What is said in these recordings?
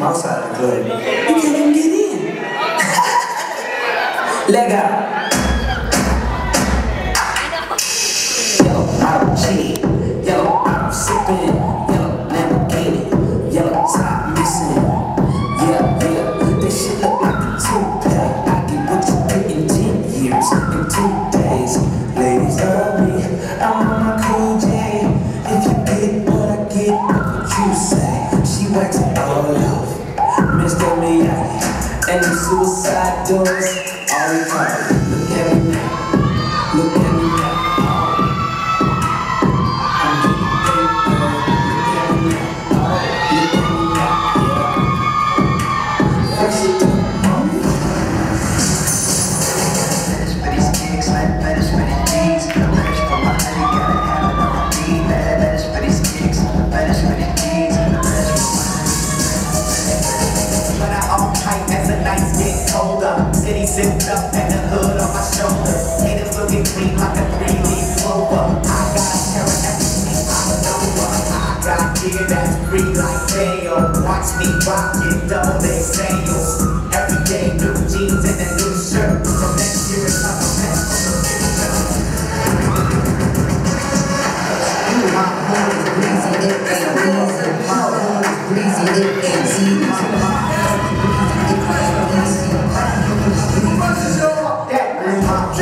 from outside the club. You can't even get in. Leg out. And the suicide doors, all we zipped up and the hood on my shoulder. Haters looking clean like a three-leaf clover. I got terror everything I know of. I got gear that's free like Dale. Watch me rock it, though they sales. Every day, new jeans and a new shirt. From next year, it's like a mess from. My home is greasy, it ain't easy. My home is greasy, it ain't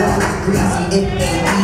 ら暮らし得て